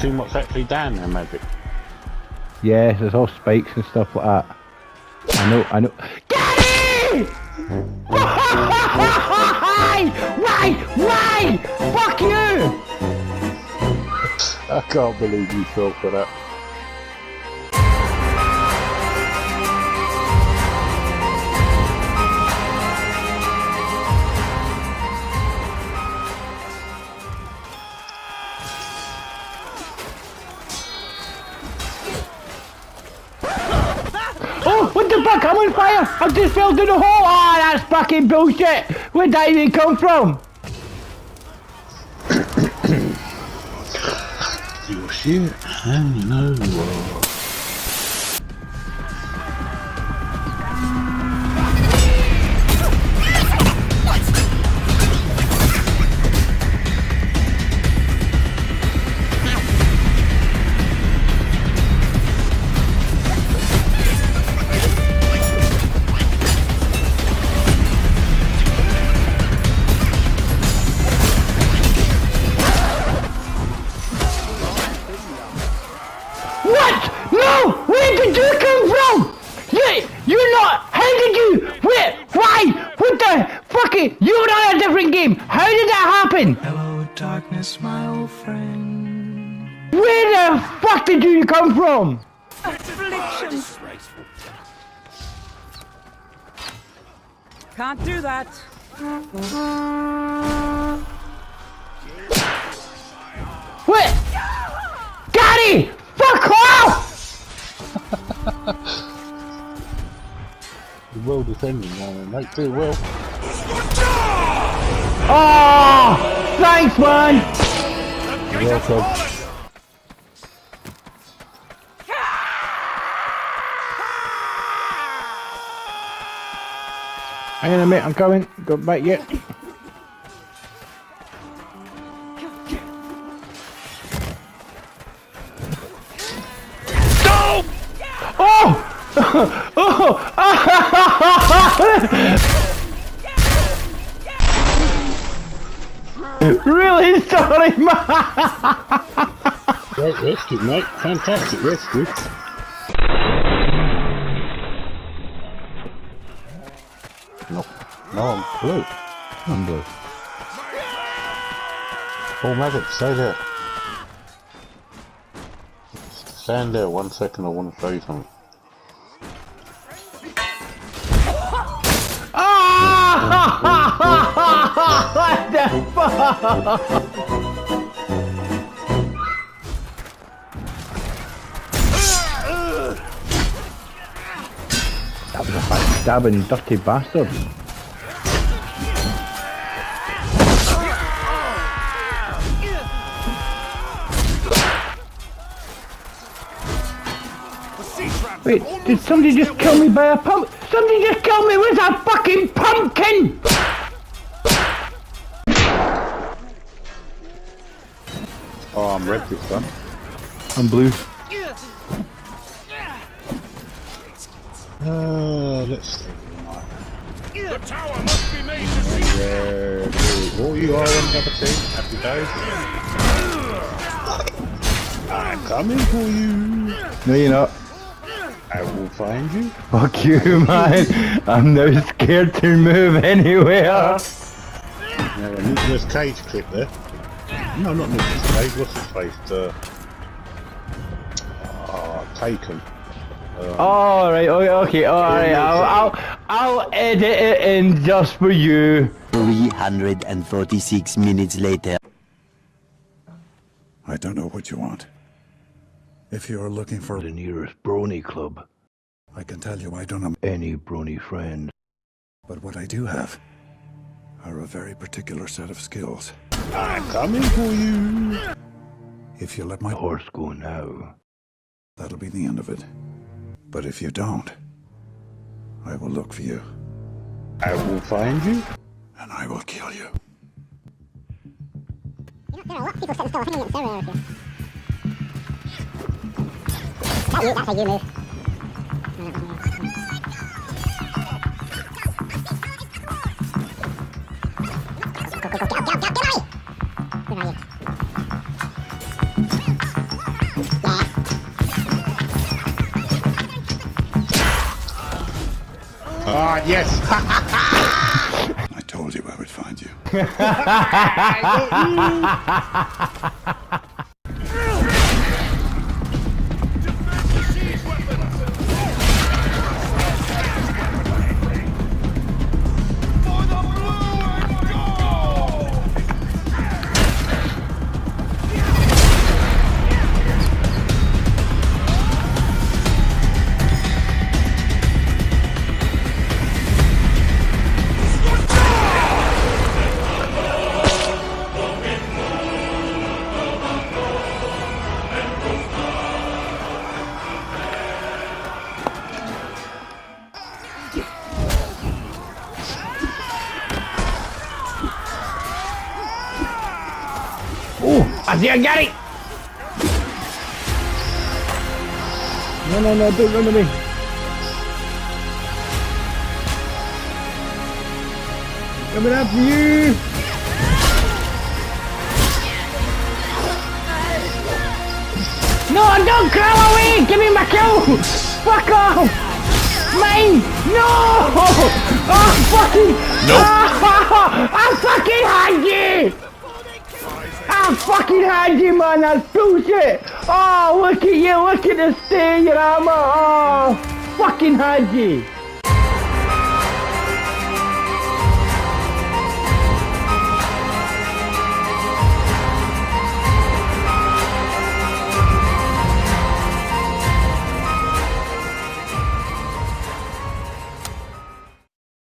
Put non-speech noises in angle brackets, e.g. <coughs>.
seen what's actually down there, Magic? Yeah, there's all spikes and stuff like that. I know, I know. Daddy! <laughs> Why? Why? Why? Fuck you! I can't believe you fell for that. Oh, the fuck? I'm on fire! I've just fell through the hole! Ah, that's fucking bullshit! Where did that even come from? <coughs> You shit, and you know How happen? Hello, darkness, my old friend. Where the fuck did you come from? Can't do that. What? Daddy! Fuck off! You're well defending, man, mate. Do well. Oh! Thanks, man. Welcome. Hang on a minute, I'm coming. Go back yet. Oh! <laughs> oh! <laughs> really sorry, <laughs> man. Great rescue, mate. Fantastic rescue. No, no, I'm blue. I'm blue. Oh, Magic, stay there. Stand there one second, I want to show you something. What the fuck? That was a backstabbing dirty bastard. Wait, did somebody just kill me by a pump? Somebody just killed me with a fucking pumpkin! Oh, I'm red this time. I'm blue. Uh, let's see. The tower must be made to see. Yeah, oh, you are on the other team. Happy days. I'm coming for you. No, you're not. I will find you. Fuck you, <laughs> man. I'm now scared to move anywhere. Now, a Nicolas Cage clip there. No, not Nicolas Cage. What's his face? Uh, oh, Taken. All right. Okay. okay all right. I'll, I'll I'll edit it in just for you. 346 minutes later. I don't know what you want. If you're looking for The nearest brony club. I can tell you I don't have, Any brony friend. but what I do have are a very particular set of skills. I'm coming for you. If you let my Horse go now. that'll be the end of it. But if you don't, I will look for you I will find you. and I will kill you. That's you move. Yes! I told you I would find you. <laughs> <laughs> I think I got it. No, no, no, don't run to me. Coming after you. No, don't crawl away! Give me my kill! Fuck off! Mine! No! Oh, fucking! Nope. <laughs> I fucking had you! I man! That's bullshit! Oh, ah, look at you! Look at the state, your armor! Oh, fucking you!